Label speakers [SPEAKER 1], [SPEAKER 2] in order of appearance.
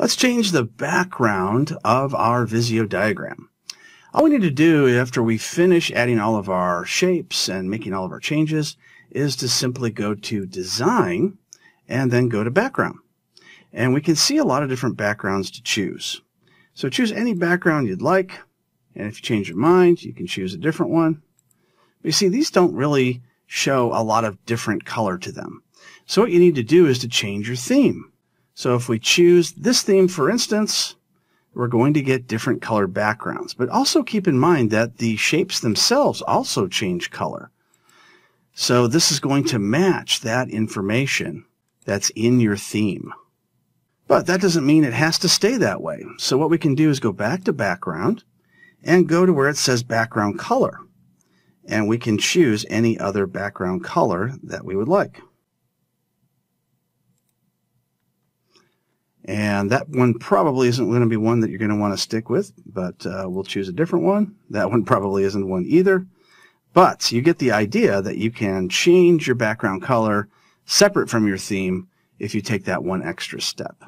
[SPEAKER 1] Let's change the background of our Visio diagram. All we need to do after we finish adding all of our shapes and making all of our changes is to simply go to Design and then go to Background. And we can see a lot of different backgrounds to choose. So choose any background you'd like. And if you change your mind, you can choose a different one. But you see, these don't really show a lot of different color to them. So what you need to do is to change your theme. So if we choose this theme, for instance, we're going to get different colored backgrounds. But also keep in mind that the shapes themselves also change color. So this is going to match that information that's in your theme. But that doesn't mean it has to stay that way. So what we can do is go back to background and go to where it says background color. And we can choose any other background color that we would like. And that one probably isn't going to be one that you're going to want to stick with, but uh, we'll choose a different one. That one probably isn't one either. But you get the idea that you can change your background color separate from your theme if you take that one extra step.